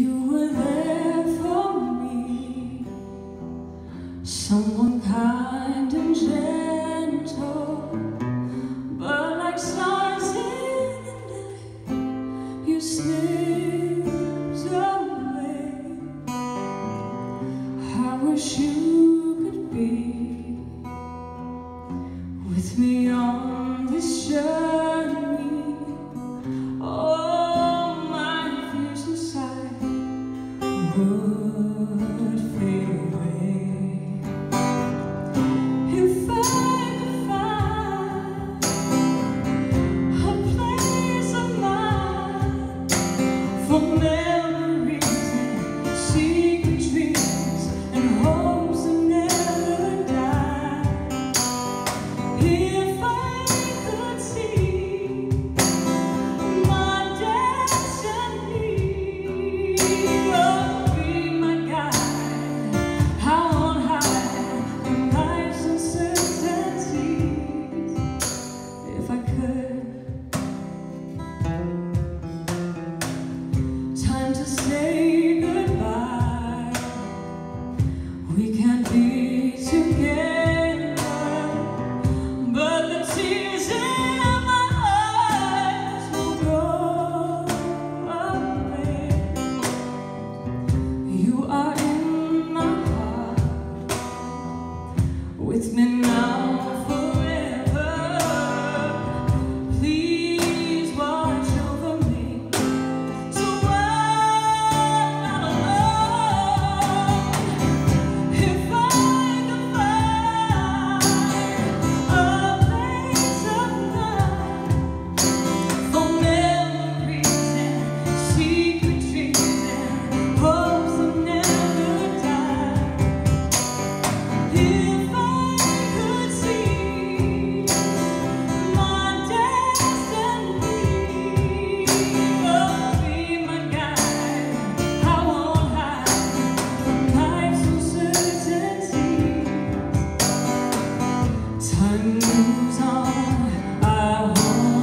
You were there for me. Someone kind and gentle But like stars in the night You slipped away. I wish you I on. I